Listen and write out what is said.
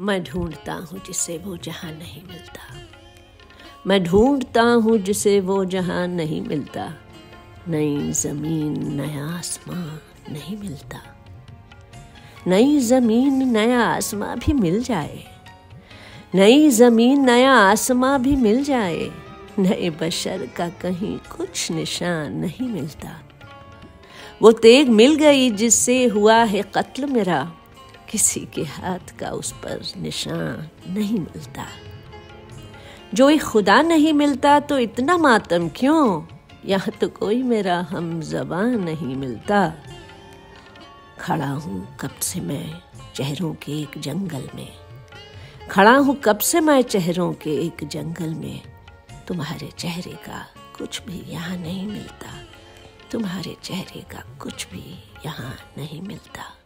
मैं ढूंढता हूँ जिसे वो जहाँ नहीं मिलता। मैं ढूंढता हूँ जिसे वो जहाँ नहीं मिलता। नई ज़मीन, नया आसमां नहीं मिलता। नई ज़मीन, नया आसमां भी मिल जाए। नई ज़मीन, नया आसमां भी मिल जाए। नए बशर का कहीं कुछ निशान नहीं मिलता। वो तेग मिल गई जिससे हुआ है कत्ल मेरा। किसी के हाथ का उस पर निशान नहीं मिलता। जो एक खुदा नहीं मिलता तो इतना मातम क्यों? यहाँ तो कोई मेरा हम जबान नहीं मिलता। खड़ा हूँ कब से मैं चेहरों के एक जंगल में। खड़ा हूँ कब से मैं चेहरों के एक जंगल में। तुम्हारे चेहरे का कुछ भी यहाँ नहीं मिलता। तुम्हारे चेहरे का कुछ भी यहाँ नहीं मिलता।